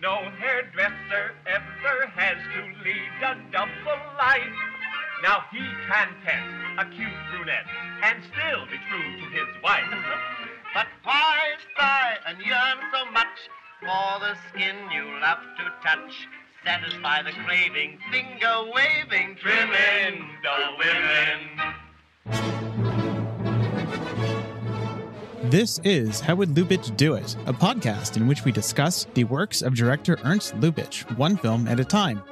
No hairdresser ever has to lead a double life. Now he can test a cute brunette and still be true to his wife. But why sigh and yearn so much for the skin you love to touch? Satisfy the craving, finger waving, trimming the women. This is How Would Lubitsch Do It, a podcast in which we discuss the works of director Ernst Lubitsch, one film at a time.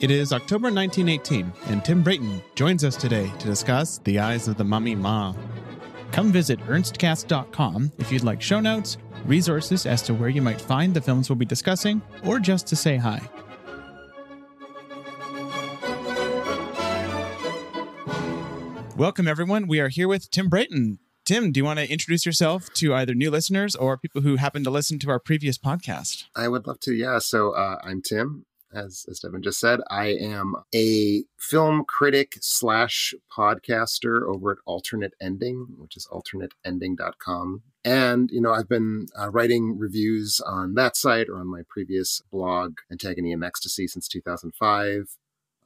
It is October 1918, and Tim Brayton joins us today to discuss The Eyes of the Mummy Ma. Come visit ernstcast.com if you'd like show notes, resources as to where you might find the films we'll be discussing, or just to say hi. Welcome, everyone. We are here with Tim Brayton. Tim, do you want to introduce yourself to either new listeners or people who happen to listen to our previous podcast? I would love to. Yeah. So uh, I'm Tim. As, as Devan just said, I am a film critic slash podcaster over at Alternate Ending, which is alternateending.com. And, you know, I've been uh, writing reviews on that site or on my previous blog, Antagony and Ecstasy, since 2005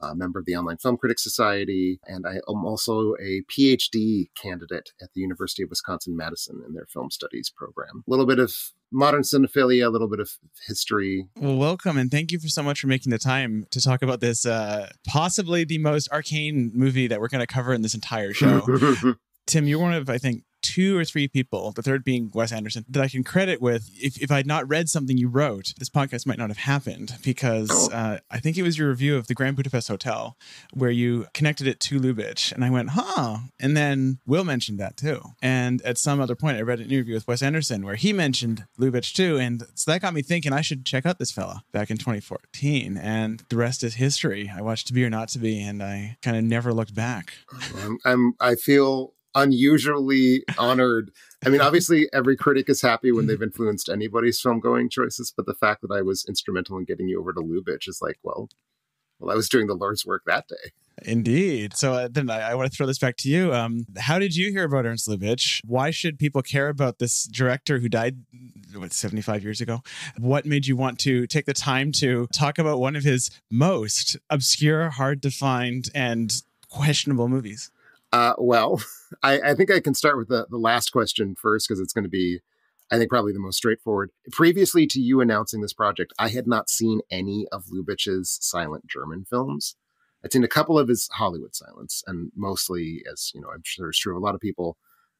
a member of the Online Film Critics Society, and I am also a PhD candidate at the University of Wisconsin Madison in their film studies program. A little bit of modern cinephilia, a little bit of history. Well, welcome and thank you for so much for making the time to talk about this uh, possibly the most arcane movie that we're going to cover in this entire show. Tim, you're one of, I think, two or three people, the third being Wes Anderson, that I can credit with. If, if I'd not read something you wrote, this podcast might not have happened because uh, I think it was your review of the Grand Budapest Hotel where you connected it to Lubitsch. And I went, huh. And then Will mentioned that too. And at some other point, I read an interview with Wes Anderson where he mentioned Lubitsch too. And so that got me thinking I should check out this fella back in 2014. And the rest is history. I watched To Be or Not to Be and I kind of never looked back. I'm, I'm I feel unusually honored. I mean, obviously, every critic is happy when they've influenced anybody's film going choices, but the fact that I was instrumental in getting you over to Lubitsch is like, well, well, I was doing the Lord's work that day. Indeed. So uh, then I, I want to throw this back to you. Um, how did you hear about Ernst Lubitsch? Why should people care about this director who died, what, 75 years ago? What made you want to take the time to talk about one of his most obscure, hard to find, and questionable movies? Uh, well, I, I think I can start with the, the last question first because it's going to be, I think, probably the most straightforward. Previously to you announcing this project, I had not seen any of Lubitsch's silent German films. I'd seen a couple of his Hollywood silents, and mostly, as you know, I'm sure is true of a lot of people,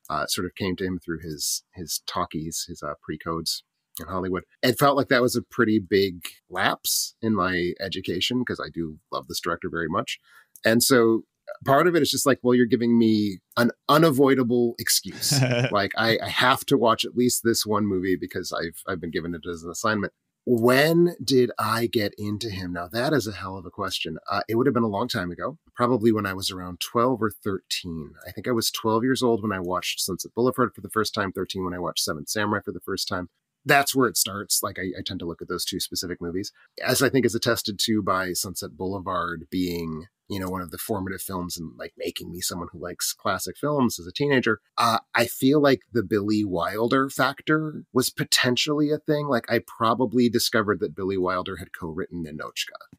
uh, sort of came to him through his his talkies, his uh, pre-codes in Hollywood. It felt like that was a pretty big lapse in my education because I do love this director very much, and so part of it is just like, well, you're giving me an unavoidable excuse. like I, I have to watch at least this one movie because I've I've been given it as an assignment. When did I get into him? Now that is a hell of a question. Uh, it would have been a long time ago, probably when I was around 12 or 13. I think I was 12 years old when I watched Sunset Boulevard for the first time, 13 when I watched Seven Samurai for the first time. That's where it starts. Like I, I tend to look at those two specific movies, as I think is attested to by Sunset Boulevard being you know, one of the formative films and like making me someone who likes classic films as a teenager. Uh, I feel like the Billy Wilder factor was potentially a thing. Like I probably discovered that Billy Wilder had co-written Ninotchka.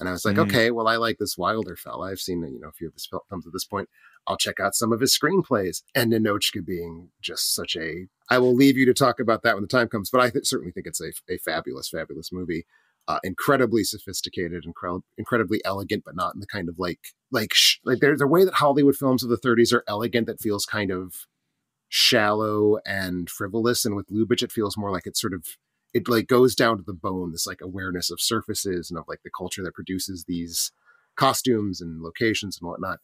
And I was like, Mm. okay, well, I like this Wilder fella. I've seen, you know, a few of his fil- films at this point. I'll check out some of his screenplays. And Ninotchka being just such a, I will leave you to talk about that when the time comes, but I th- certainly think it's a, a fabulous, fabulous movie uh, incredibly sophisticated, incre- incredibly elegant, but not in the kind of like like sh- like there's a way that Hollywood films of the 30s are elegant that feels kind of shallow and frivolous, and with Lubitsch it feels more like it's sort of it like goes down to the bone. This like awareness of surfaces and of like the culture that produces these costumes and locations and whatnot.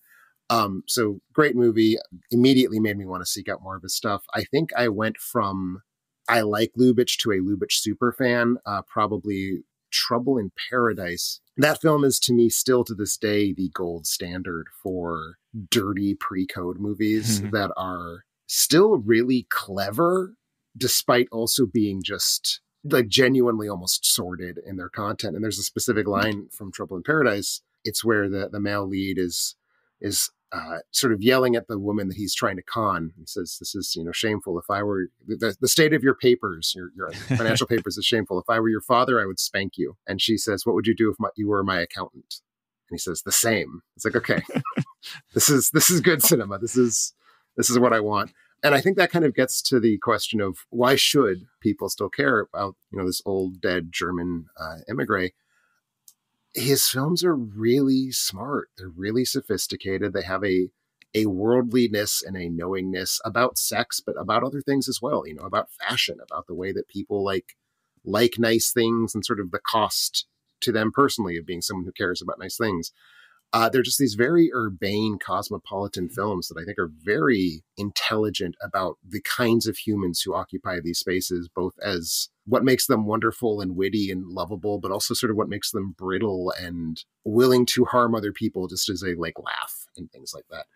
Um, so great movie. Immediately made me want to seek out more of his stuff. I think I went from I like Lubitsch to a Lubitsch super fan, uh, probably Trouble in Paradise. That film is to me still to this day the gold standard for dirty pre-code movies Mhm. that are still really clever despite also being just like genuinely almost sordid in their content. And there's a specific line from Trouble in Paradise. It's where the the male lead is is uh, sort of yelling at the woman that he's trying to con. He says, "This is you know shameful. If I were the, the state of your papers, your, your financial papers is shameful. If I were your father, I would spank you." And she says, "What would you do if my, you were my accountant?" And he says, "The same." It's like, okay, this is this is good cinema. This is this is what I want. And I think that kind of gets to the question of why should people still care about you know this old dead German uh, emigre his films are really smart. They're really sophisticated. They have a a worldliness and a knowingness about sex, but about other things as well. You know, about fashion, about the way that people like like nice things, and sort of the cost to them personally of being someone who cares about nice things. Uh, they're just these very urbane, cosmopolitan films that I think are very intelligent about the kinds of humans who occupy these spaces, both as what makes them wonderful and witty and lovable, but also sort of what makes them brittle and willing to harm other people just as they like laugh and things like that.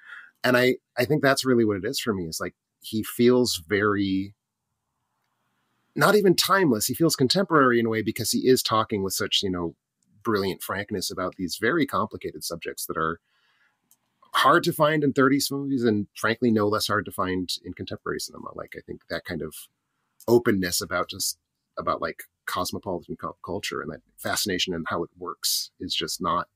And I, I think that's really what it is for me. Is like he feels very not even timeless. He feels contemporary in a way because he is talking with such, you know, brilliant frankness about these very complicated subjects that are hard to find in 30s movies and frankly no less hard to find in contemporary cinema. Like i think that kind of openness about just about like cosmopolitan culture and that fascination and how it works is just not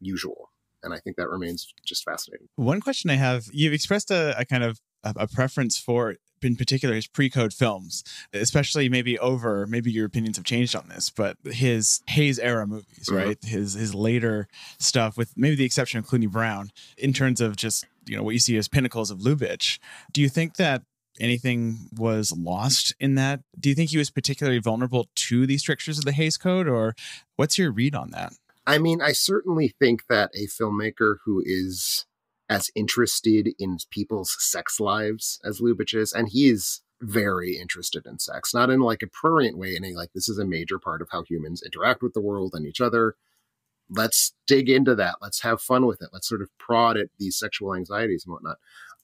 usual. And i think that remains just fascinating. One question i have you've expressed a, a kind of a, a preference for in particular his pre-code films, especially maybe over maybe your opinions have changed on this, but his Hays era movies, mm-hmm. right? His his later stuff, with maybe the exception of Cluny Brown, in terms of just you know what you see as pinnacles of Lubitsch. Do you think that anything was lost in that? Do you think he was particularly vulnerable to the strictures of the Hays Code, or what's your read on that? I mean, I certainly think that a filmmaker who is as interested in people's sex lives as Lubitsch is, and he is very interested in sex, not in like a prurient way, in a like this is a major part of how humans interact with the world and each other. Let's dig into that. Let's have fun with it. Let's sort of prod at these sexual anxieties and whatnot.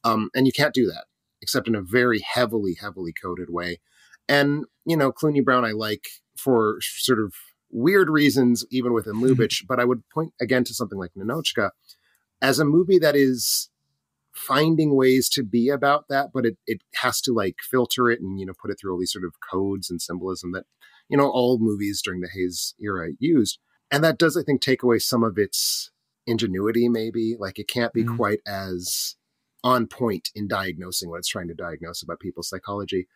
Um, and you can't do that except in a very heavily, heavily coded way. And you know, Cluny Brown, I like for sort of weird reasons, even within Lubitsch. but I would point again to something like Ninotchka as a movie that is finding ways to be about that, but it, it has to like filter it and, you know, put it through all these sort of codes and symbolism that, you know, all movies during the Hays era used. And that does, I think, take away some of its ingenuity, maybe. Like it can't be mm-hmm. quite as on point in diagnosing what it's trying to diagnose about people's psychology.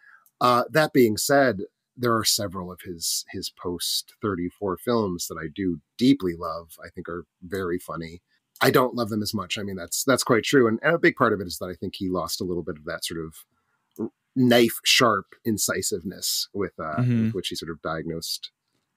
Uh, that being said, there are several of his his post 34 films that I do deeply love. I think are very funny. I don't love them as much. I mean, that's that's quite true, and, and a big part of it is that I think he lost a little bit of that sort of knife sharp incisiveness with, uh, mm-hmm. with which he sort of diagnosed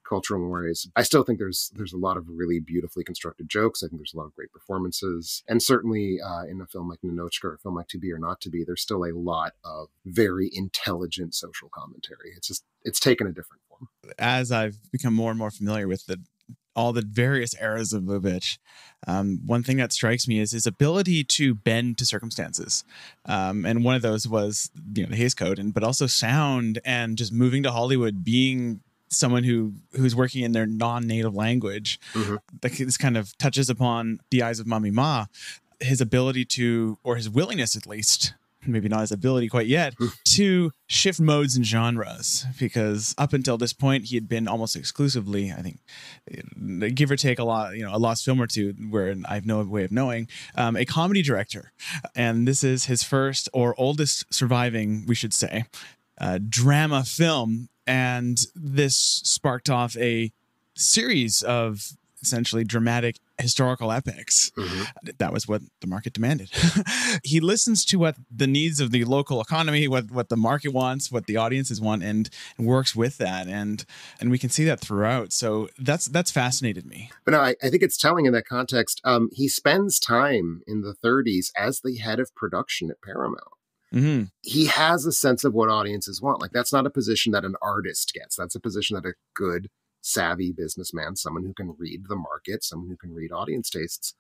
cultural mores. I still think there's there's a lot of really beautifully constructed jokes. I think there's a lot of great performances, and certainly uh, in a film like Ninotchka or a film like To Be or Not to Be, there's still a lot of very intelligent social commentary. It's just it's taken a different form. As I've become more and more familiar with the all the various eras of Lubitsch, um, one thing that strikes me is his ability to bend to circumstances. Um, and one of those was, you know, the Hays Code, and but also sound and just moving to Hollywood, being someone who who's working in their non-native language. Mm-hmm. This kind of touches upon the eyes of Mummy Ma, his ability to, or his willingness at least, maybe not his ability quite yet, hmm. to shift modes and genres. Because up until this point, he had been almost exclusively, I think, give or take a lot, you know, a lost film or two, where I have no way of knowing, um, a comedy director. And this is his first or oldest surviving, we should say, uh, drama film. And this sparked off a series of essentially dramatic historical epics. Mm-hmm. That was what the market demanded. he listens to what the needs of the local economy, what what the market wants, what the audiences want, and, and works with that. And and we can see that throughout. So that's that's fascinated me. But no, I, I think it's telling in that context. Um, he spends time in the 30s as the head of production at Paramount. Mm-hmm. He has a sense of what audiences want. Like that's not a position that an artist gets. That's a position that a good savvy businessman, someone who can read the market, someone who can read audience tastes.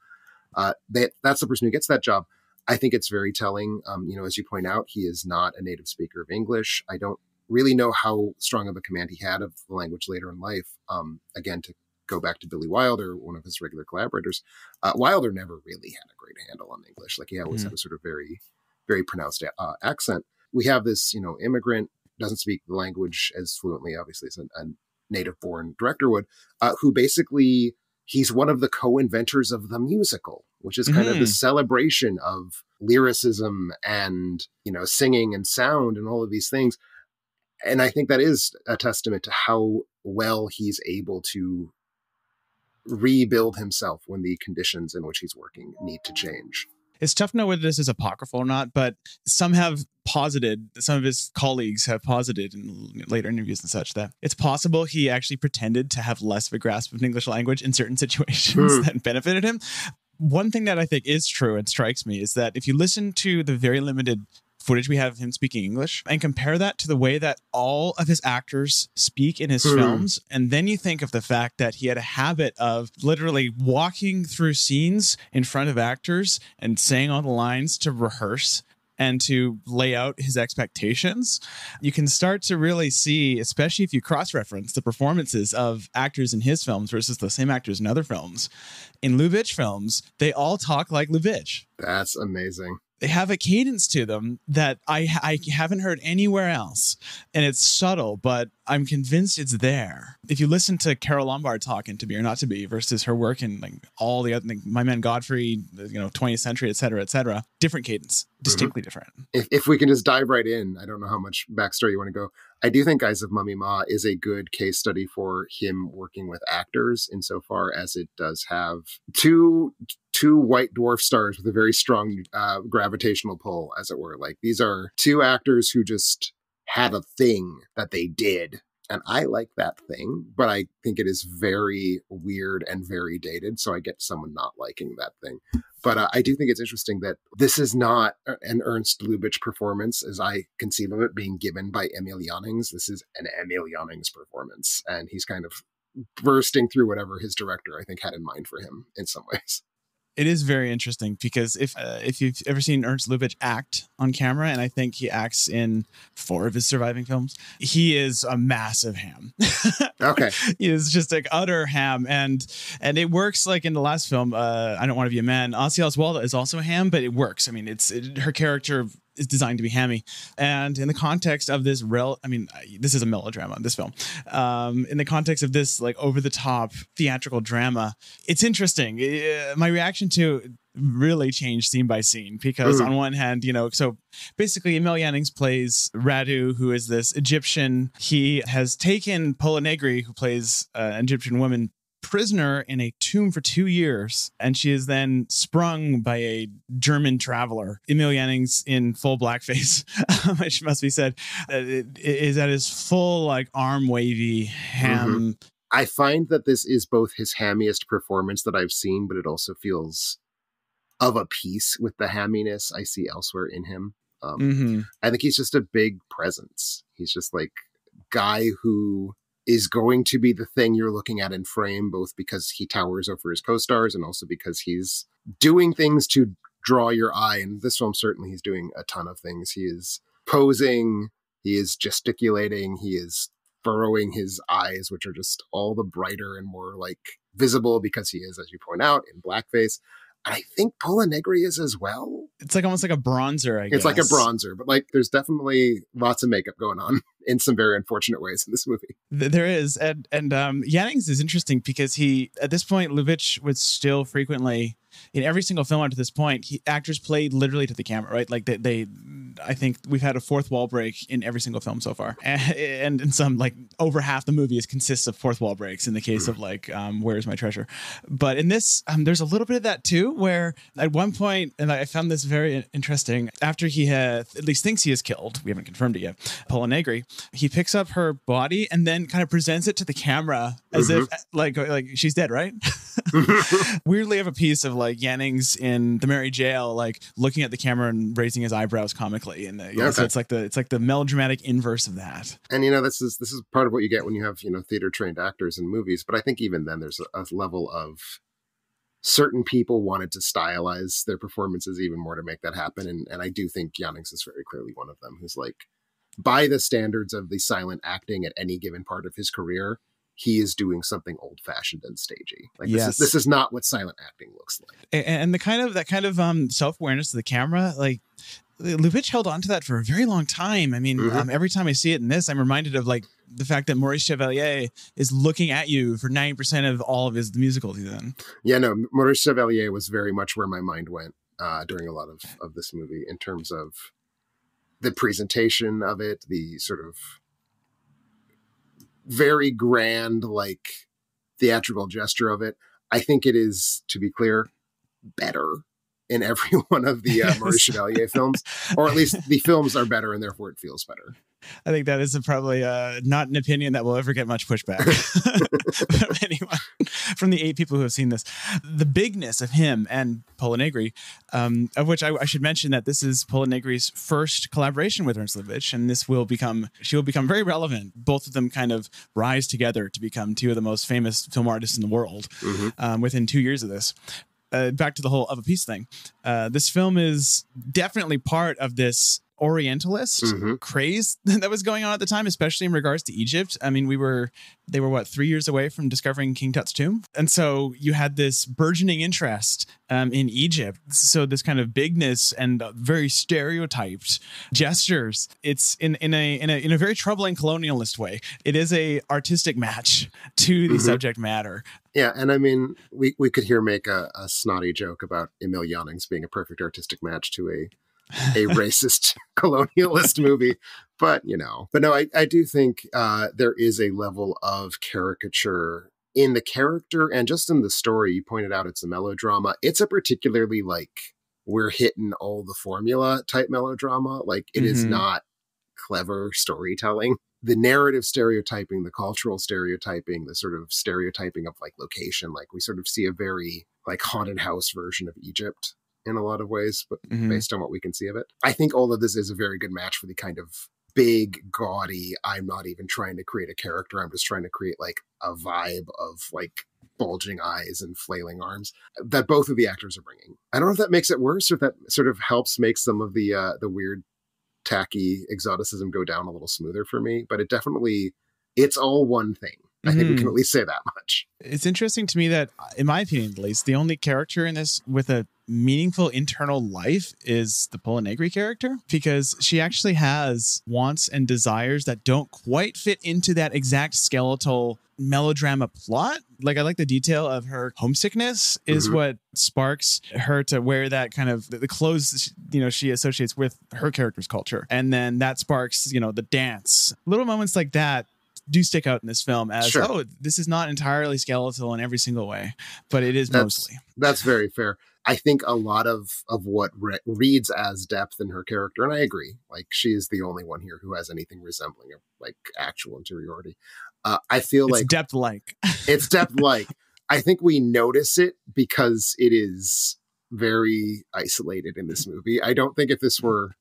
Uh, that that's the person who gets that job. I think it's very telling. Um, you know, as you point out, he is not a native speaker of English. I don't really know how strong of a command he had of the language later in life. Um, again, to go back to Billy Wilder, one of his regular collaborators. Uh, Wilder never really had a great handle on English. Like he always Mhm. had a sort of very, very pronounced uh, accent. We have this, you know, immigrant doesn't speak the language as fluently, obviously, as a, a native-born director would, uh, who basically he's one of the co-inventors of the musical, which is kind of the Mhm. celebration of lyricism and you know singing and sound and all of these things. And I think that is a testament to how well he's able to rebuild himself when the conditions in which he's working need to change. It's tough to know whether this is apocryphal or not, but some have posited, some of his colleagues have posited in later interviews and such that it's possible he actually pretended to have less of a grasp of English language in certain situations Hmm. that benefited him. One thing that I think is true and strikes me is that if you listen to the very limited footage we have of him speaking English and compare that to the way that all of his actors speak in his Hmm. films, and then you think of the fact that he had a habit of literally walking through scenes in front of actors and saying all the lines to rehearse and to lay out his expectations, you can start to really see, especially if you cross reference the performances of actors in his films versus the same actors in other films. In Lubitsch films, they all talk like Lubitsch That's amazing. They have a cadence to them that I I haven't heard anywhere else, and it's subtle, but I'm convinced it's there. If you listen to Carole Lombard talking To Be or Not to Be versus her work in like all the other, like, My Man Godfrey, you know, 20th Century, et cetera, et cetera, different cadence, distinctly different. If, if we can just dive right in, I don't know how much backstory you want to go. I do think Eyes of Mummy Ma is a good case study for him working with actors insofar as it does have two two white dwarf stars with a very strong uh, gravitational pull, as it were. Like these are two actors who just had a thing that they did. And I like that thing, but I think it is very weird and very dated. So I get someone not liking that thing. But uh, I do think it's interesting that this is not an Ernst Lubitsch performance, as I conceive of it, being given by Emil Jannings. This is an Emil Jannings performance, and he's kind of bursting through whatever his director, I think, had in mind for him in some ways. It is very interesting because if uh, if you've ever seen Ernst Lubitsch act on camera, and I think he acts in four of his surviving films, he is a massive ham. Okay. he is just like utter ham, and and it works like in the last film. Uh, I don't want to be a man. Ossi Oswalda is also a ham, but it works. I mean, it's it, her character is designed to be hammy, and in the context of this rel, I mean, this is a melodrama. This film, um, in the context of this like over the top theatrical drama, it's interesting. Uh, my reaction to really changed scene by scene because Mhm. on one hand, you know, so basically Emil Jannings plays Radu, who is this Egyptian. He has taken Pola Negri, who plays uh, an Egyptian woman, prisoner in a tomb for two years, and she is then sprung by a German traveler. Emil Jannings in full blackface, which must be said, is it- is at his full like arm wavy ham. I find that this is both his hammiest performance that I've seen, but it also feels of a piece with the hamminess I see elsewhere in him. Um, Mhm. I think he's just a big presence. He's just like guy who is going to be the thing you're looking at in frame, both because he towers over his co-stars and also because he's doing things to draw your eye. And this film certainly he's doing a ton of things. He is posing, he is gesticulating, he is furrowing his eyes, which are just all the brighter and more like visible because he is, as you point out, in blackface. I think Pola Negri is as well. It's like almost like a bronzer. I guess It's like a bronzer, but like there's definitely lots of makeup going on in some very unfortunate ways in this movie. There is, and and um, Jannings is interesting because he at this point Lubitsch would still frequently in every single film up to this point he, actors played literally to the camera, right? Like they, they, I think we've had a fourth wall break in every single film so far, and, and in some like over half the movie is consists of fourth wall breaks. In the case of like um, Where's My Treasure, but in this um, there's a little bit of that too, where at one point, and I found this very interesting. After he had at least thinks he is killed, we haven't confirmed it yet. Pola Negri, he picks up her body and then kind of presents it to the camera as if like like she's dead, right? Weirdly, I have a piece of like Jannings in the Merry Jail, like looking at the camera and raising his eyebrows comically, and uh, yeah, so Okay. it's like the it's like the melodramatic inverse of that. And you know, this is this is part of what you get when you have you know theater trained actors in movies. But I think even then, there's a, a level of certain people wanted to stylize their performances even more to make that happen. And and I do think Jannings is very clearly one of them, who's like by the standards of the silent acting at any given part of his career, he is doing something old fashioned and stagey. Like Yes. this, is, this is not what silent acting looks like. A- and the kind of that kind of um self-awareness of the camera like Lubitsch held on to that for a very long time. I mean, Mhm. um, every time I see it in this, I'm reminded of like the fact that Maurice Chevalier is looking at you for 90% of all of his musicals he's in. Yeah, no, Maurice Chevalier was very much where my mind went uh, during a lot of, of this movie in terms of the presentation of it, the sort of very grand, like theatrical gesture of it. I think it is, to be clear, better in every one of the uh, Maurice Chevalier films, or at least the films are better and therefore it feels better. I think that is a, probably uh, not an opinion that will ever get much pushback from anyone from the eight people who have seen this. The bigness of him and Pola Negri, um, of which I, I should mention that this is Pola Negri's first collaboration with Ernst Lubitsch, and this will become she will become very relevant. Both of them kind of rise together to become two of the most famous film artists in the world Mhm. um, within two years of this. Uh, back to the whole of a piece thing. Uh, this film is definitely part of this Orientalist Mhm. craze that was going on at the time, especially in regards to Egypt. I mean, we were they were what three years away from discovering King Tut's tomb, and so you had this burgeoning interest um, in Egypt. So this kind of bigness and very stereotyped gestures. It's in in a in a in a very troubling colonialist way. It is a artistic match to the Mhm. subject matter. Yeah, and I mean, we, we could here make a, a snotty joke about Emil Jannings being a perfect artistic match to a a racist colonialist movie, but you know, but no, I, I do think uh, there is a level of caricature in the character and just in the story. You pointed out it's a melodrama. It's a particularly like we're hitting all the formula type melodrama. Like it is Mhm. not clever storytelling the narrative stereotyping, the cultural stereotyping, the sort of stereotyping of like location, like we sort of see a very like haunted house version of Egypt in a lot of ways, but Mhm. based on what we can see of it. I think all of this is a very good match for the kind of big, gaudy, I'm not even trying to create a character, I'm just trying to create like a vibe of like bulging eyes and flailing arms that both of the actors are bringing. I don't know if that makes it worse or if that sort of helps make some of the uh the weird tacky exoticism go down a little smoother for me, but it definitely it's all one thing. I think we can Mhm. at least say that much. It's interesting to me that, in my opinion at least, the only character in this with a meaningful internal life is the Pola Negri character because she actually has wants and desires that don't quite fit into that exact skeletal melodrama plot. Like I like the detail of her homesickness is Mhm. what sparks her to wear that kind of the clothes you know she associates with her character's culture. And then that sparks, you know, the dance. Little moments like that do stick out in this film as Sure. oh this is not entirely skeletal in every single way but it is That's- mostly That's very fair. I think a lot of of what re- reads as depth in her character, and I agree. Like she is the only one here who has anything resembling a like actual interiority. Uh, I feel it's like depth like it's depth like. I think we notice it because it is very isolated in this movie. I don't think if this were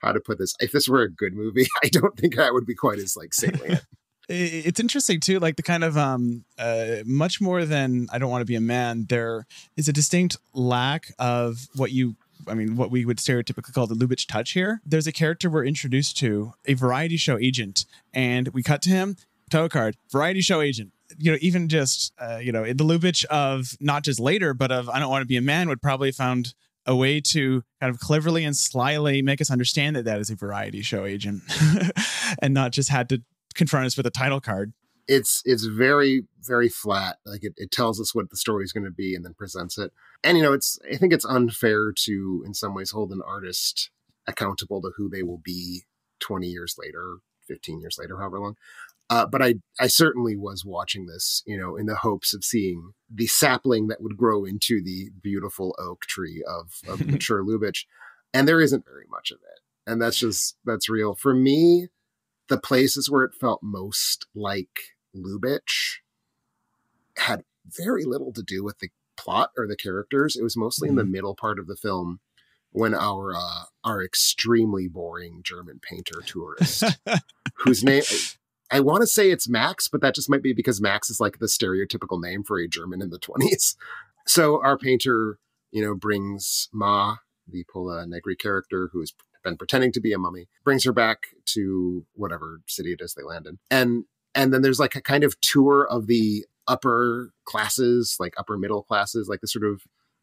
how to put this, if this were a good movie, I don't think that would be quite as like salient. It's interesting too like the kind of um uh much more than i don't want to be a man there is a distinct lack of what you I mean, what we would stereotypically call the Lubitsch touch here. There's a character we're introduced to, a variety show agent, and we cut to him, title card, variety show agent. You know, even just, uh, you know, the Lubitsch of not just later, but of I don't want to be a man would probably found a way to kind of cleverly and slyly make us understand that that is a variety show agent and not just had to confront us with a title card. it's it's very very flat. Like it, it tells us what the story is going to be and then presents it. And you know it's i think it's unfair to in some ways hold an artist accountable to who they will be 20 years later 15 years later however long. Uh, but i i certainly was watching this you know in the hopes of seeing the sapling that would grow into the beautiful oak tree of of mature lubitsch. And there isn't very much of it. And that's just that's real. For me the places where it felt most like Lubitsch had very little to do with the plot or the characters. It was mostly in the middle part of the film when our uh, our extremely boring German painter tourist, whose name I want to say it's Max, but that just might be because Max is like the stereotypical name for a German in the twenties. So our painter, you know, brings Ma, the Pola Negri character, who has been pretending to be a mummy, brings her back to whatever city it is they land in. And And then there's like a kind of tour of the upper classes, like upper middle classes, like the sort of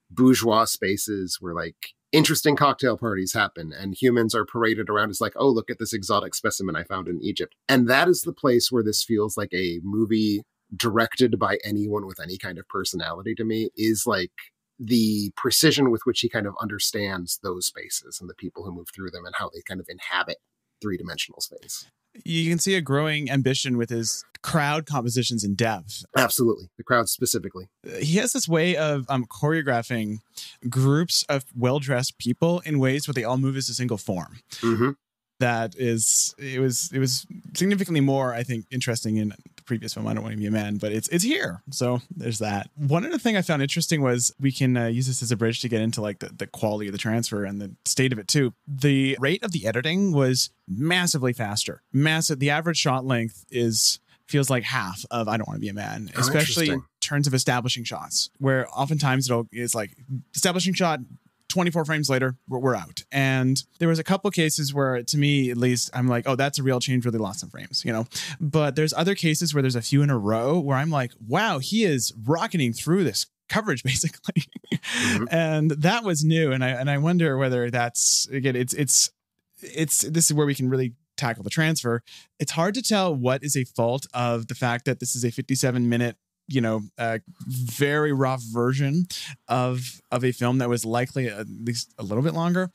bourgeois spaces where like interesting cocktail parties happen and humans are paraded around as like, oh, look at this exotic specimen I found in Egypt. And that is the place where this feels like a movie directed by anyone with any kind of personality to me is like the precision with which he kind of understands those spaces and the people who move through them and how they kind of inhabit three dimensional space. You can see a growing ambition with his crowd compositions in depth. Absolutely. The crowd specifically. He has this way of um, choreographing groups of well dressed people in ways where they all move as a single form. Mm-hmm. That is, it was, it was significantly more, I think, interesting in previous film. I don't want to be a man, but it's, it's here. So there's that. One other thing I found interesting was we can uh, use this as a bridge to get into like the, the quality of the transfer and the state of it too. The rate of the editing was massively faster. Massive. The average shot length is feels like half of I Don't Want to Be a Man, Oh, especially in terms of establishing shots, where oftentimes it'll it's like establishing shot. 24 frames later, we're, we're out. And there was a couple cases where, to me at least, I'm like, oh, that's a real change, really lost some frames, you know? But there's other cases where there's a few in a row where I'm like, wow, he is rocketing through this coverage basically. Mm-hmm. And that was new. And I and I wonder whether that's again, it's it's it's this is where we can really tackle the transfer. It's hard to tell what is a fault of the fact that this is a 57 minute, you know, a very rough version of of a film that was likely at least a little bit longer,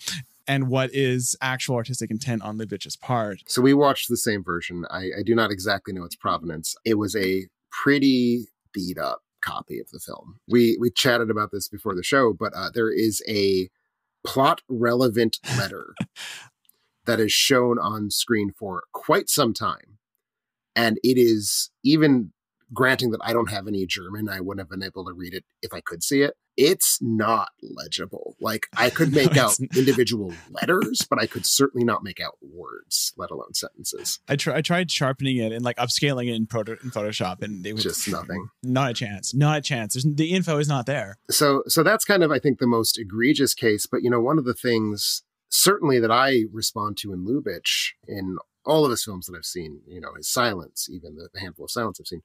and what is actual artistic intent on Lubitsch's part. So we watched the same version. I, I do not exactly know its provenance. It was a pretty beat up copy of the film. We we chatted about this before the show, but uh, there is a plot relevant letter that is shown on screen for quite some time, and it is even granting that I don't have any German, I wouldn't have been able to read it if I could see it. It's not legible. Like I could make No, out individual letters, but I could certainly not make out words, let alone sentences. I, tr- I tried sharpening it and like upscaling it in, Proto- in Photoshop, and it was Just nothing. Not a chance. Not a chance. There's, the info is not there. So so that's kind of I think the most egregious case, but you know one of the things certainly that I respond to in Lubitsch in all of his films that I've seen, you know, his silence, even the, the handful of silence I've seen,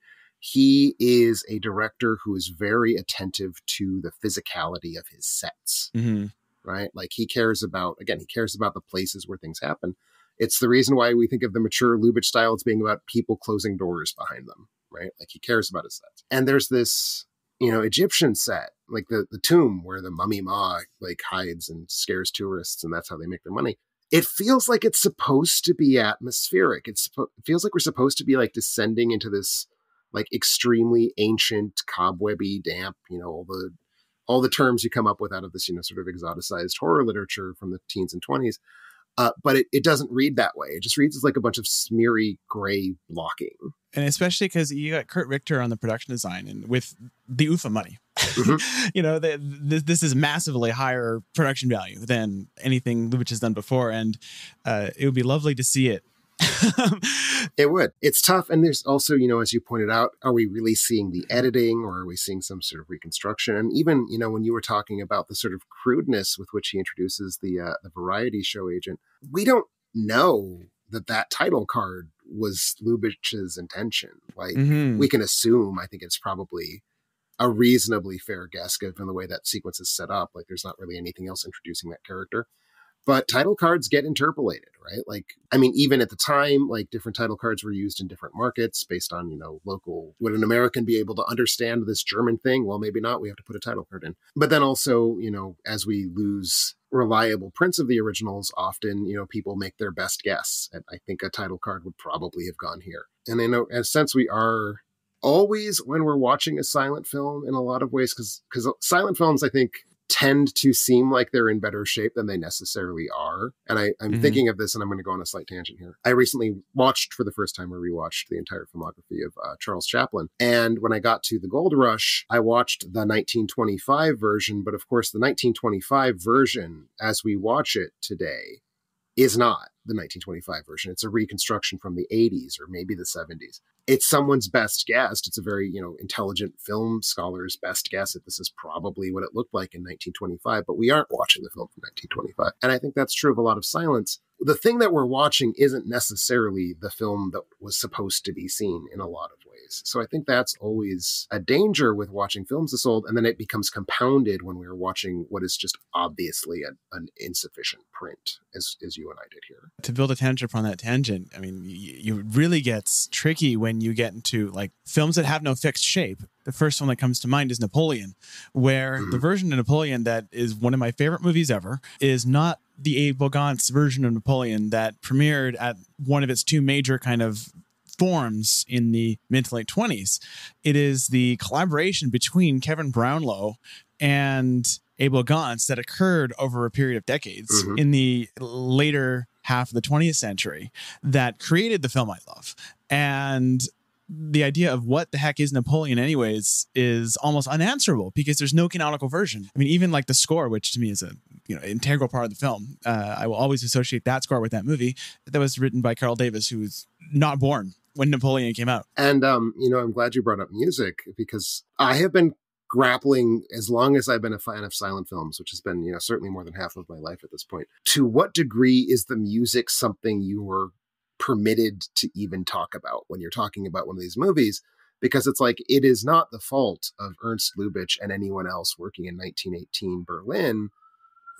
he is a director who is very attentive to the physicality of his sets. Mm-hmm. right? Like he cares about, again, he cares about the places where things happen. It's the reason why we think of the mature Lubitsch style as being about people closing doors behind them, right? Like he cares about his sets. And there's this, you know, Egyptian set, like the, the tomb where the mummy Ma like hides and scares tourists, and that's how they make their money. It feels like it's supposed to be atmospheric. It's, it feels like we're supposed to be like descending into this like extremely ancient, cobwebby, damp, you know, all the all the terms you come up with out of this, you know, sort of exoticized horror literature from the teens and 20s. Uh, but it, it doesn't read that way. It just reads as like a bunch of smeary gray blocking. And especially because you got Kurt Richter on the production design and with the UFA money. Mhm. you know, the, this, this is massively higher production value than anything Lubitsch has done before. And uh, it would be lovely to see it. It would. It's tough. And there's also, you know, as you pointed out, are we really seeing the editing or are we seeing some sort of reconstruction? And even, you know, when you were talking about the sort of crudeness with which he introduces the, uh, the variety show agent, we don't know that that title card was Lubitsch's intention. Like, Mhm. we can assume, I think it's probably a reasonably fair guess given the way that sequence is set up. Like there's not really anything else introducing that character. But title cards get interpolated, right? Like, I mean, even at the time, like different title cards were used in different markets based on, you know, local. Would an American be able to understand this German thing? Well, maybe not. We have to put a title card in. But then also, you know, as we lose reliable prints of the originals, often, you know, people make their best guess. And I think a title card would probably have gone here. And I know, in a sense, we are always when we're watching a silent film in a lot of ways because because silent films i think tend to seem like they're in better shape than they necessarily are. And I, i'm Mhm. thinking of this and i'm going to go on a slight tangent here. I recently watched for the first time or rewatched the entire filmography of uh, charles chaplin. And when i got to the gold rush i watched the 1925 version. But of course the 1925 version as we watch it today is not the 1925 version. It's a reconstruction from the 80s or maybe the 70s. It's someone's best guess. It's a very, you know, intelligent film scholar's best guess that this is probably what it looked like in 1925, but we aren't watching the film from 1925. And I think that's true of a lot of silence. the thing that we're watching isn't necessarily the film that was supposed to be seen in a lot of ways. So I think that's always a danger with watching films this old, and then it becomes compounded when we're watching what is just obviously a, an insufficient print, as as you and I did here. To build a tangent upon that tangent, I mean, you, it really gets tricky when you get into like films that have no fixed shape. The first one that comes to mind is Napoleon, where Mhm. the version of Napoleon that is one of my favorite movies ever is not the Abel Gance's version of Napoleon that premiered at one of its two major kind of forms in the mid to late 20s. It is the collaboration between Kevin Brownlow and Abel Gance that occurred over a period of decades Mhm. in the later half of the 20th century that created the film I love. And the idea of what the heck is Napoleon, anyways, is almost unanswerable because there's no canonical version. I mean, even like the score, which to me is a you know integral part of the film, uh, I will always associate that score with that movie. That was written by Carl Davis, who was not born when Napoleon came out. And um, you know, I'm glad you brought up music because I have been grappling as long as I've been a fan of silent films, which has been, you know, certainly more than half of my life at this point. To what degree is the music something you were permitted to even talk about when you're talking about one of these movies? Because it's like it is not the fault of Ernst Lubitsch and anyone else working in 1918 Berlin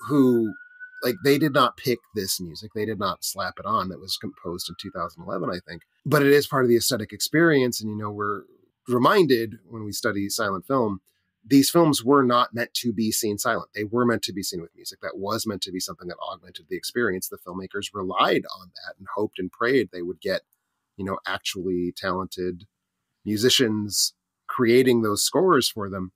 who like they did not pick this music they did not slap it on that was composed in 2011 i think. But it is part of the aesthetic experience and you know we're reminded when we study silent film these films were not meant to be seen silent. They were meant to be seen with music. That was meant to be something that augmented the experience. The filmmakers relied on that and hoped and prayed they would get you know actually talented musicians creating those scores for them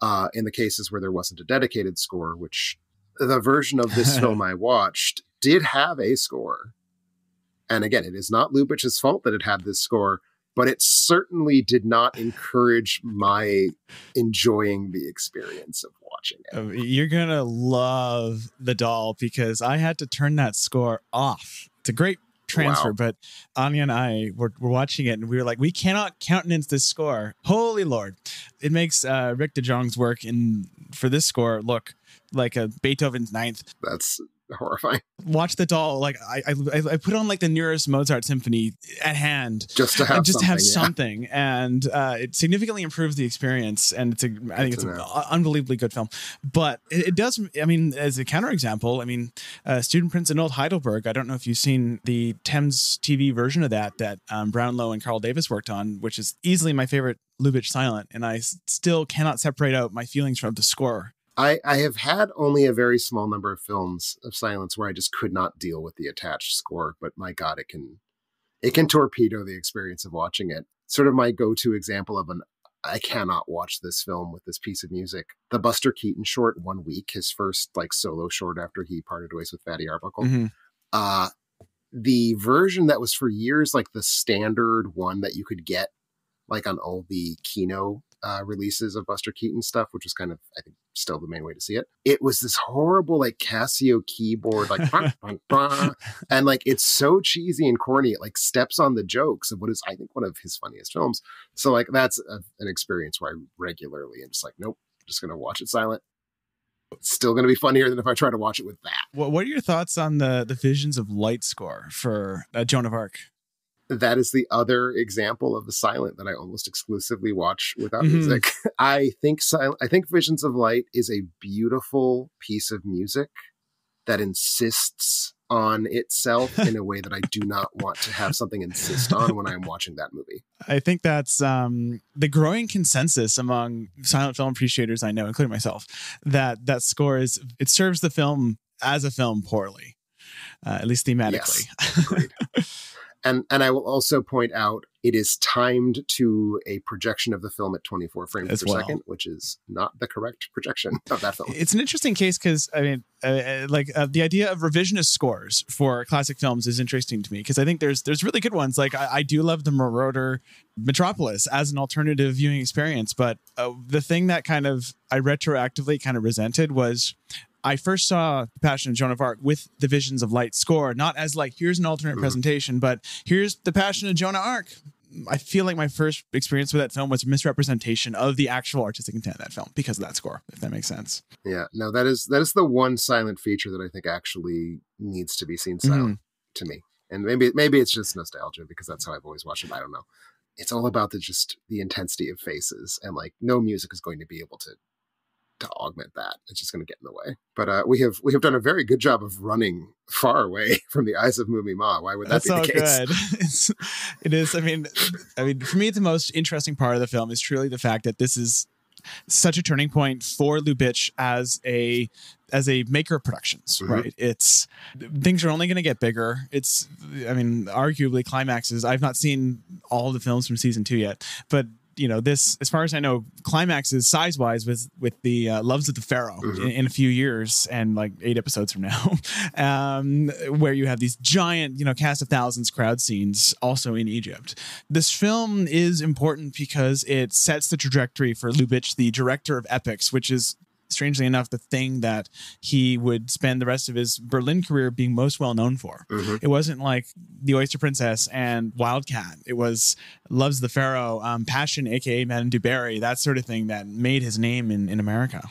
uh, in the cases where there wasn't a dedicated score which the version of this film I watched did have a score. And again, it is not Lubitsch's fault that it had this score, but it certainly did not encourage my enjoying the experience of watching it. Uh, You're gonna love the doll because I had to turn that score off. It's a great transfer, Wow. but Anya and I were, were watching it and we were like, we cannot countenance this score. Holy Lord. It makes uh, Rick de Jong's work in for this score look like a Beethoven's ninth. That's horrifying. Watch the doll. Like I, I, I put on like the nearest Mozart symphony at hand Just to have just to have something, yeah. something and uh, it significantly improves the experience and it's a i think it's an unbelievably good film but it, it does i mean as a counterexample i mean uh, student prince in old heidelberg i don't know if you've seen the thames tv version of that that um, brownlow and carl davis worked on which is easily my favorite lubitsch silent and I still cannot separate out my feelings from the score I, I have had only a very small number of films of silence where I just could not deal with the attached score, but my God, it can it can torpedo the experience of watching it. Sort of my go-to example of an I cannot watch this film with this piece of music. The Buster Keaton short, One Week, his first like solo short after he parted ways with Fatty Arbuckle. Mhm. Uh the version that was for years like the standard one that you could get like on all the Kino uh, releases of Buster Keaton stuff, which was kind of, I think, still the main way to see it. It was this horrible, like Casio keyboard, like, blah, blah, blah. and like it's so cheesy and corny. It like steps on the jokes of what is, I think, one of his funniest films. So like that's a, an experience where I regularly am just like, nope, I'm just gonna watch it silent. It's still gonna be funnier than if I try to watch it with that. what, what are your thoughts on the the visions of light score for uh, joan of arc that is the other example of a silent that I almost exclusively watch without Mhm. music. I think silent. I think Visions of Light is a beautiful piece of music that insists on itself in a way that I do not want to have something insist on when I'm watching that movie. I think that's um, the growing consensus among silent film appreciators I know, including myself, that that score is it serves the film as a film poorly, uh, at least thematically. Agreed. and and I will also point out it is timed to a projection of the film at 24 frames As per well. second, which is not the correct projection of that film. It's an interesting case because I mean, uh, uh, like uh, the idea of revisionist scores for classic films is interesting to me because I think there's there's really good ones. Like I, I do love the Moroder Metropolis as an alternative viewing experience, but uh, the thing that kind of I retroactively kind of resented was. I first saw The Passion of Joan of Arc with the Visions of Light score, not as like here's an alternate Mhm. presentation, but here's The Passion of Joan of Arc I feel like my first experience with that film was a misrepresentation of the actual artistic intent of that film because of that score, if that makes sense. Yeah, no, that is that is the one silent feature that I think actually needs to be seen silent mm-hmm. to me. And maybe maybe it's just nostalgia because that's how I've always watched it. I don't know. It's all about the just the intensity of faces and like no music is going to be able to to augment that. It's just going to get in the way. But uh, we have we have done a very good job of running far away from the eyes of Mummy Ma. Why would that That's be the case? Good. It's, it is. I mean, I mean, for me, the most interesting part of the film is truly the fact that this is such a turning point for Lubitsch as a as a maker of productions, mm-hmm. right? It's things are only going to get bigger. It's, I mean, arguably climaxes. I've not seen all the films from season two yet, but you know this as far as i know climaxes size wise with with the uh, loves of the pharaoh mm-hmm. in, in, a few years and like eight episodes from now um, where you have these giant you know cast of thousands crowd scenes also in egypt this film is important because it sets the trajectory for lubitsch the director of epics which is strangely enough, the thing that he would spend the rest of his Berlin career being most well known for. Mm-hmm. It wasn't like The Oyster Princess and Wildcat. It was Loves the Pharaoh, um, Passion, aka Madame du Barry, that sort of thing that made his name in, in America.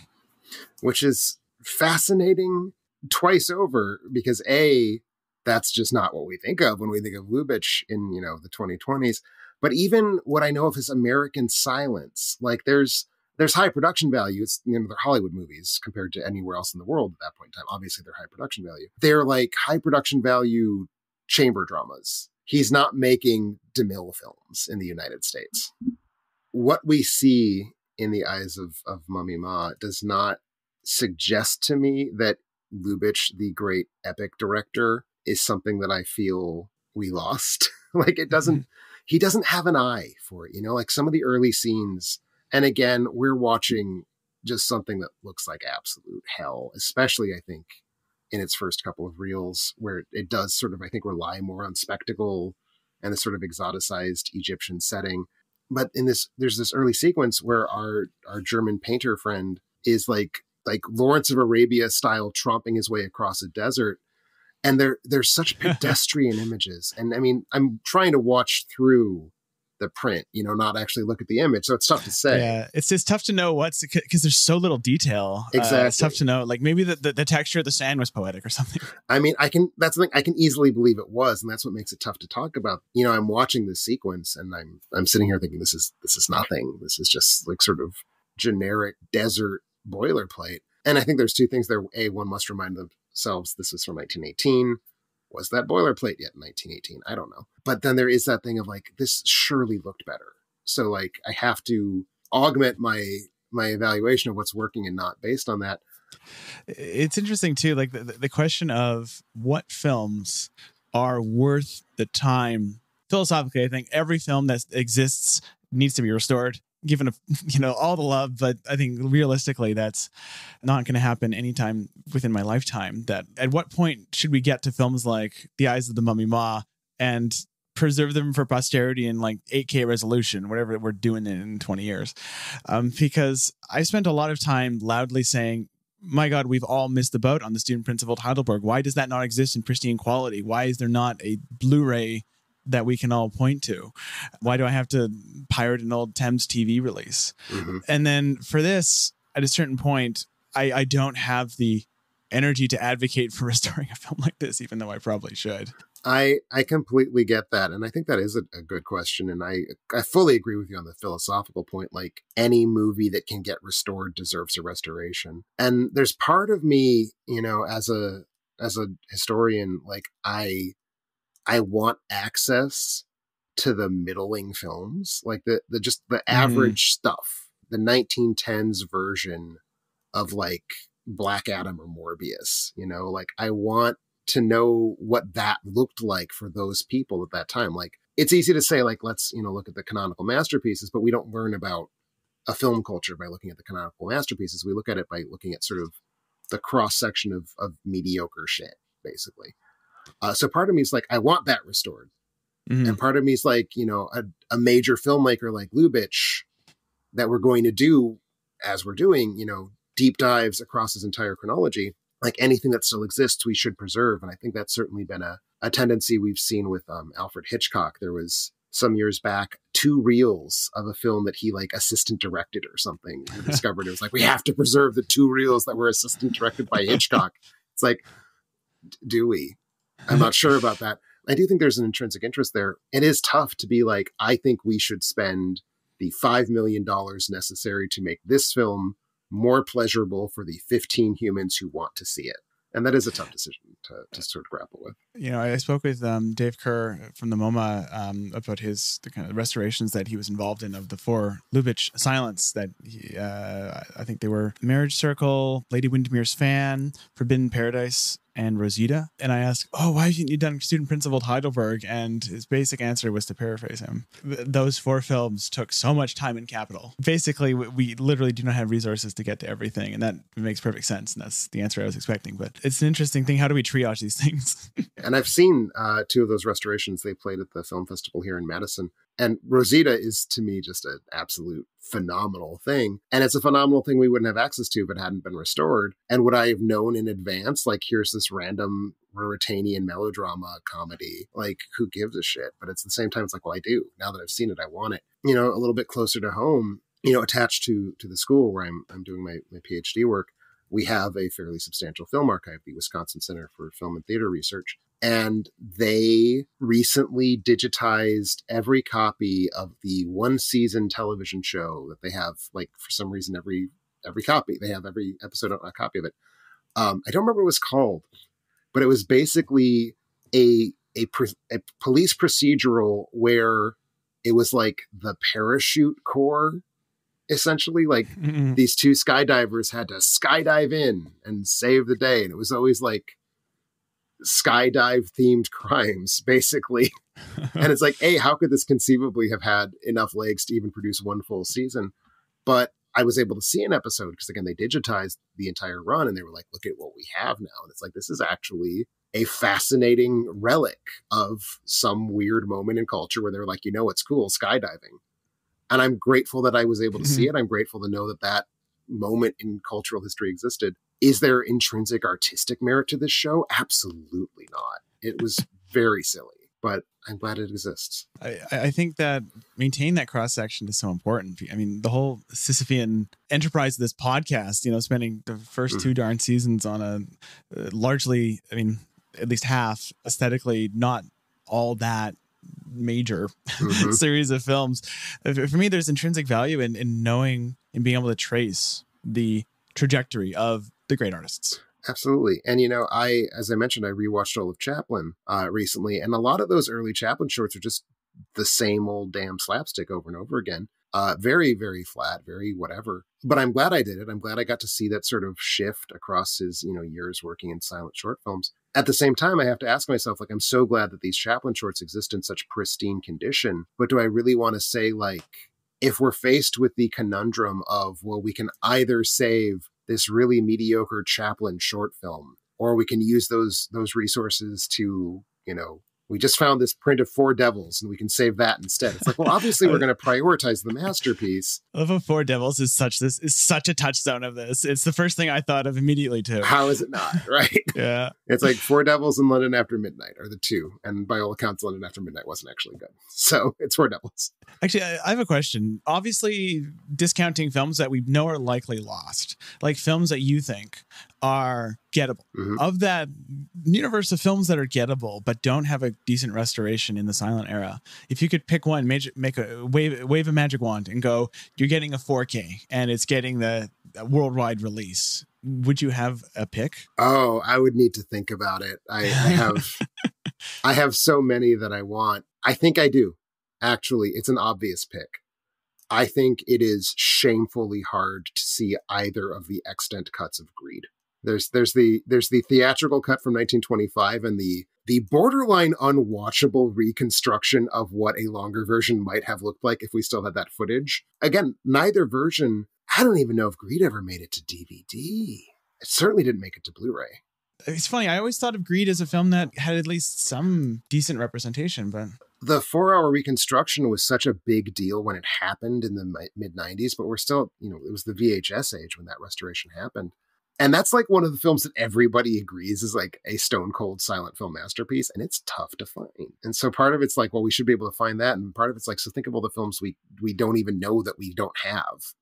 Which is fascinating twice over because A, that's just not what we think of when we think of Lubitsch in, you know, the 2020s. But even what I know of his American silents, like there's there's high production value. It's you know they're Hollywood movies compared to anywhere else in the world at that point in time. Obviously, they're high production value. They're like high production value chamber dramas. He's not making DeMille films in the United States. What we see in the eyes of of Mummy Ma does not suggest to me that Lubitsch, the great epic director, is something that I feel we lost. like it doesn't. Mm-hmm. He doesn't have an eye for it, you know. Like some of the early scenes and again, we're watching just something that looks like absolute hell, especially I think in its first couple of reels, where it does sort of, I think, rely more on spectacle and the sort of exoticized Egyptian setting. But in this, there's this early sequence where our our German painter friend is like like Lawrence of Arabia style tromping his way across a desert. And there there's such pedestrian images. And I mean, I'm trying to watch through the print, you know, not actually look at the image. So it's tough to say. Yeah, it's it's tough to know what's because there's so little detail. Exactly, uh, it's tough to know. Like maybe the, the, the texture of the sand was poetic or something. I mean, I can that's something I can easily believe it was, and that's what makes it tough to talk about. You know, I'm watching this sequence and I'm I'm sitting here thinking this is this is nothing. This is just like sort of generic desert boilerplate. And I think there's two things there. A, one must remind themselves this is from 1918 was that boilerplate yet in 1918? I don't know. But then there is that thing of like, this surely looked better. So like, I have to augment my my evaluation of what's working and not based on that. It's interesting too, like the, the question of what films are worth the time. Philosophically, I think every film that exists needs to be restored given a, you know all the love but i think realistically that's not going to happen anytime within my lifetime that at what point should we get to films like the eyes of the mummy ma and preserve them for posterity in like 8k resolution whatever we're doing in 20 years um, because i spent a lot of time loudly saying my God, we've all missed the boat on the Student Old Heidelberg. Why does that not exist in pristine quality? Why is there not a Blu ray that we can all point to. Why do I have to pirate an old Thames TV release? Mm-hmm. And then for this, at a certain point, I, I don't have the energy to advocate for restoring a film like this, even though I probably should. I I completely get that, and I think that is a, a, good question, and I I fully agree with you on the philosophical point. Like any movie that can get restored deserves a restoration, and there's part of me, you know, as a as a historian, like I I want access to the middling films, like the the just the mm-hmm. average stuff, the 1910s version of like Black Adam or Morbius. You know, like I want to know what that looked like for those people at that time. Like it's easy to say, like let's you know look at the canonical masterpieces, but we don't learn about a film culture by looking at the canonical masterpieces. We look at it by looking at sort of the cross section of of mediocre shit, basically. Uh, so part of me is like, I want that restored. Mm-hmm. And part of me is like, you know, a, a major filmmaker like Lubitsch that we're going to do as we're doing, you know, deep dives across his entire chronology. Like anything that still exists, we should preserve. And I think that's certainly been a, a tendency we've seen with um, Alfred Hitchcock. There was some years back two reels of a film that he like assistant directed or something. We discovered it was like we have to preserve the two reels that were assistant directed by Hitchcock. It's like, do we? I'm not sure about that. I do think there's an intrinsic interest there. It is tough to be like, I think we should spend the $5 million necessary to make this film more pleasurable for the 15 humans who want to see it. And that is a tough decision to, to sort of grapple with. You know, I spoke with um, Dave Kehr from the MoMA um, about his the kind of restorations that he was involved in of the four Lubitsch silents that he, uh, I think they were Marriage Circle, Lady Windermere's Fan, Forbidden Paradise, and Rosita. And I asked, Oh, why haven't you done Student Old Heidelberg? And his basic answer was to paraphrase him. Th- those four films took so much time and capital. Basically, we, we literally do not have resources to get to everything. And that makes perfect sense. And that's the answer I was expecting. But it's an interesting thing. How do we triage these things? and I've seen uh, two of those restorations they played at the film festival here in Madison. And Rosita is to me just an absolute phenomenal thing. And it's a phenomenal thing we wouldn't have access to if it hadn't been restored. And would I have known in advance, like, here's this random Ruritanian melodrama comedy? Like, who gives a shit? But it's the same time, it's like, well, I do. Now that I've seen it, I want it. You know, a little bit closer to home, you know, attached to to the school where I'm I'm doing my, my PhD work, we have a fairly substantial film archive, the Wisconsin Center for Film and Theater Research and they recently digitized every copy of the one season television show that they have like for some reason every every copy they have every episode a copy of it um, i don't remember what it was called but it was basically a a, a police procedural where it was like the parachute corps essentially like mm-hmm. these two skydivers had to skydive in and save the day and it was always like skydive themed crimes, basically. and it's like, hey, how could this conceivably have had enough legs to even produce one full season? But I was able to see an episode because again, they digitized the entire run and they were like, look at what we have now. And it's like, this is actually a fascinating relic of some weird moment in culture where they're like, you know what's cool? Skydiving. And I'm grateful that I was able to see mm-hmm. it. I'm grateful to know that that moment in cultural history existed. Is there intrinsic artistic merit to this show? Absolutely not. It was very silly, but I'm glad it exists. I, I think that maintaining that cross section is so important. I mean, the whole Sisyphean enterprise of this podcast, you know, spending the 1st mm two darn seasons on a uh, largely, I mean, at least half aesthetically not all that major mm-hmm. series of films. For me, there's intrinsic value in, in knowing and being able to trace the trajectory of the great artists. Absolutely. And, you know, I, as I mentioned, I rewatched all of Chaplin uh, recently, and a lot of those early Chaplin shorts are just the same old damn slapstick over and over again. Uh, very, very flat, very whatever. But I'm glad I did it. I'm glad I got to see that sort of shift across his, you know, years working in silent short films. At the same time, I have to ask myself, like, I'm so glad that these Chaplin shorts exist in such pristine condition. But do I really want to say, like, if we're faced with the conundrum of, well, we can either save this really mediocre Chaplin short film, or we can use those those resources to, you know, we just found this print of Four Devils and we can save that instead. It's like, well, obviously we're going to prioritize the masterpiece. Love how Four Devils is such this is such a touchstone of this. It's the first thing I thought of immediately too. How is it not? Right? yeah. It's like Four Devils and London After Midnight are the two, and by all accounts, London After Midnight wasn't actually good. So it's Four Devils. Actually, I have a question. Obviously, discounting films that we know are likely lost, like films that you think are gettable. Mm-hmm. Of that universe of films that are gettable but don't have a decent restoration in the silent era, if you could pick one, make, make a wave wave a magic wand and go, you're getting a 4K and it's getting the worldwide release. Would you have a pick? Oh, I would need to think about it. I, I have I have so many that I want. I think I do. Actually, it's an obvious pick. I think it is shamefully hard to see either of the extant cuts of Greed. There's there's the there's the theatrical cut from 1925 and the the borderline unwatchable reconstruction of what a longer version might have looked like if we still had that footage. Again, neither version. I don't even know if Greed ever made it to DVD. It certainly didn't make it to Blu-ray. It's funny. I always thought of Greed as a film that had at least some decent representation, but the four hour reconstruction was such a big deal when it happened in the mid 90s, but we're still, you know, it was the VHS age when that restoration happened And that's like one of the films that everybody agrees is like a stone cold silent film masterpiece, and it's tough to find. And so part of it's like, well, we should be able to find that, and part of it's like, so think of all the films we we don't even know that we don't have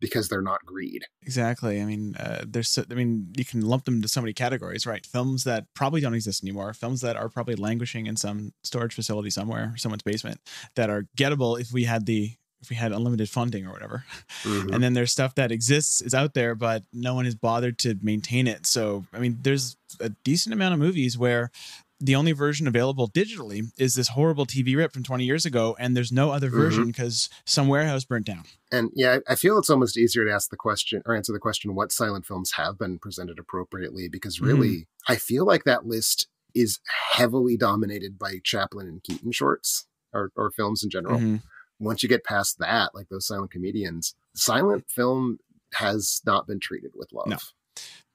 because they're not greed. Exactly. I mean, uh, there's, so, I mean, you can lump them into so many categories, right? Films that probably don't exist anymore, films that are probably languishing in some storage facility somewhere, someone's basement, that are gettable if we had the if we had unlimited funding or whatever. Mm-hmm. And then there's stuff that exists, is out there, but no one has bothered to maintain it. So, I mean, there's a decent amount of movies where the only version available digitally is this horrible TV rip from 20 years ago, and there's no other version because mm-hmm. some warehouse burnt down. And yeah, I feel it's almost easier to ask the question or answer the question what silent films have been presented appropriately because really, mm-hmm. I feel like that list is heavily dominated by Chaplin and Keaton shorts or, or films in general. Mm-hmm. Once you get past that, like those silent comedians, silent film has not been treated with love. No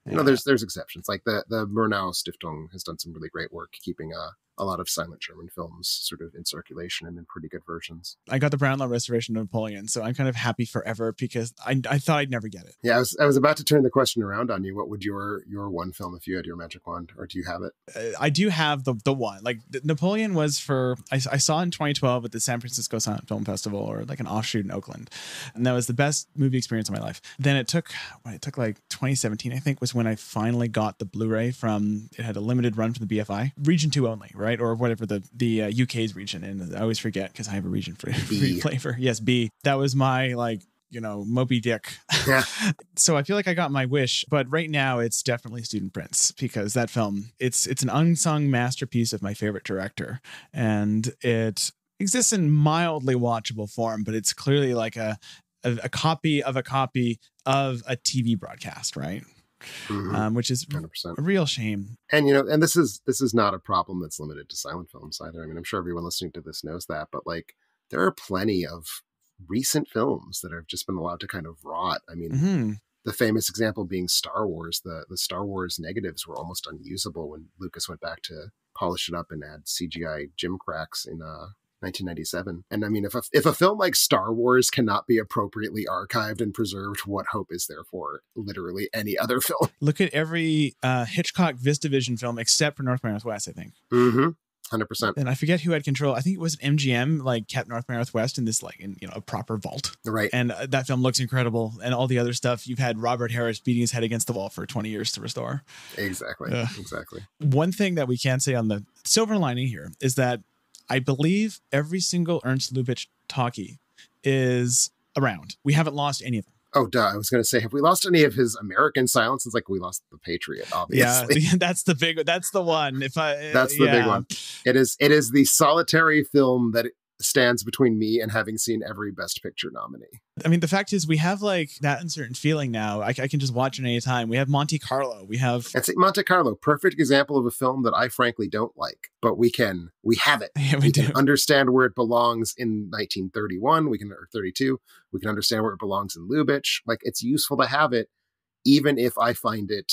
you know, there's there's exceptions. Like the the Murnau Stiftung has done some really great work keeping a a lot of silent German films sort of in circulation and in pretty good versions. I got the Brownlow restoration of Napoleon, so I'm kind of happy forever because I, I thought I'd never get it. Yeah, I was, I was about to turn the question around on you. What would your your one film if you had your magic wand, or do you have it? Uh, I do have the the one. Like Napoleon was for I, I saw in 2012 at the San Francisco Silent Film Festival, or like an offshoot in Oakland, and that was the best movie experience of my life. Then it took it took like 2017, I think, was when I finally got the Blu-ray from. It had a limited run from the BFI, region two only, right, or whatever the the uh, UK's region, and I always forget because I have a region for flavor. Yes, B. That was my like you know Moby Dick. Yeah. so I feel like I got my wish, but right now it's definitely Student Prince because that film it's it's an unsung masterpiece of my favorite director, and it exists in mildly watchable form, but it's clearly like a a, a copy of a copy of a TV broadcast, right? Mm-hmm. um, which is 100%. a real shame. And you know, and this is this is not a problem that's limited to silent films either. I mean, I'm sure everyone listening to this knows that, but like there are plenty of recent films that have just been allowed to kind of rot. I mean, mm-hmm. the famous example being Star Wars. The the Star Wars negatives were almost unusable when Lucas went back to polish it up and add CGI gim cracks in uh 1997. And I mean, if a, if a film like Star Wars cannot be appropriately archived and preserved, what hope is there for literally any other film? Look at every uh, Hitchcock VistaVision film except for North by Northwest, I think. Mm-hmm. Hundred percent. And I forget who had control. I think it was MGM, like kept North by Northwest in this like in you know a proper vault. Right. And uh, that film looks incredible. And all the other stuff you've had Robert Harris beating his head against the wall for twenty years to restore. Exactly. Uh, exactly. One thing that we can say on the silver lining here is that I believe every single Ernst Lubitsch talkie is around. We haven't lost any of them. Oh, duh. I was going to say, have we lost any of his American silents? It's like we lost the Patriot, obviously. Yeah, that's the big. That's the one. If I, that's the yeah. big one. It is. It is the solitary film that stands between me and having seen every Best Picture nominee. I mean, the fact is, we have like that uncertain feeling now. I, I can just watch it any time. We have Monte Carlo. We have that's Monte Carlo, perfect example of a film that I frankly don't like, but we can we have it. Yeah, we, we can understand where it belongs in 1931. We can or 32. We can understand where it belongs in Lubitsch. Like it's useful to have it, even if I find it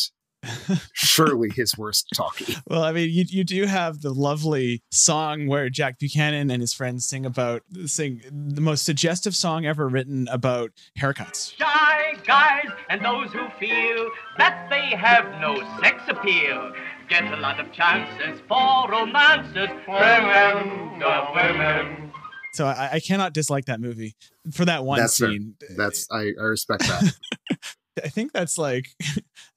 surely his worst talkie. Well, I mean, you you do have the lovely song where Jack Buchanan and his friends sing about sing the most suggestive song ever written about haircuts. Shy guys and those who feel that they have no sex appeal get a lot of chances for romances. Women, the women. So I, I, cannot dislike that movie for that one that's scene. That's I, I respect that. I think that's like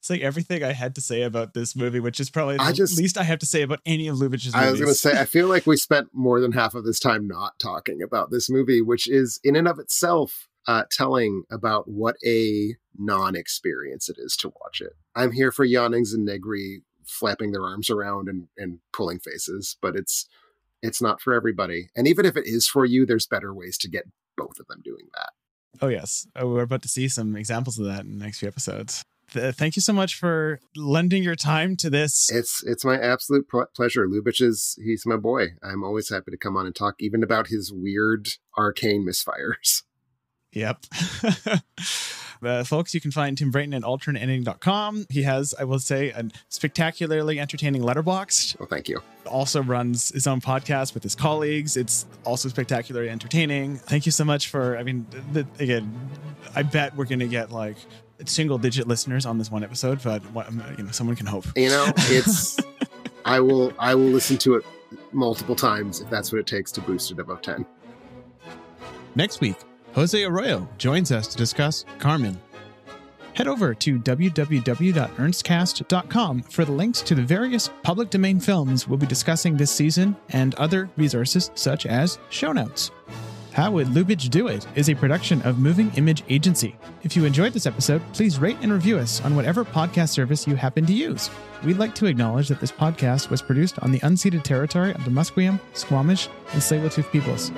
it's like everything I had to say about this movie, which is probably the just, least I have to say about any of Lubitsch's movies. I was going to say, I feel like we spent more than half of this time not talking about this movie, which is in and of itself uh, telling about what a non-experience it is to watch it. I'm here for Jannings and Negri flapping their arms around and, and pulling faces, but it's it's not for everybody. And even if it is for you, there's better ways to get both of them doing that. Oh yes, oh, we're about to see some examples of that in the next few episodes. Th- thank you so much for lending your time to this. It's it's my absolute pleasure. Lubitsch is he's my boy. I'm always happy to come on and talk even about his weird arcane misfires. Yep. Uh, folks, you can find Tim Brayton at alternateending.com. He has, I will say, a spectacularly entertaining Letterboxd. Oh, thank you. Also runs his own podcast with his colleagues. It's also spectacularly entertaining. Thank you so much for, I mean, the, again, I bet we're going to get like single digit listeners on this one episode, but what, um, you know, someone can hope. You know, it's I will I will listen to it multiple times if that's what it takes to boost it above 10. Next week, Jose Arroyo joins us to discuss Carmen. Head over to www.ernstcast.com for the links to the various public domain films we'll be discussing this season and other resources such as show notes. How Would Lubitsch Do It is a production of Moving Image Agency. If you enjoyed this episode, please rate and review us on whatever podcast service you happen to use. We'd like to acknowledge that this podcast was produced on the unceded territory of the Musqueam, Squamish, and tsleil peoples.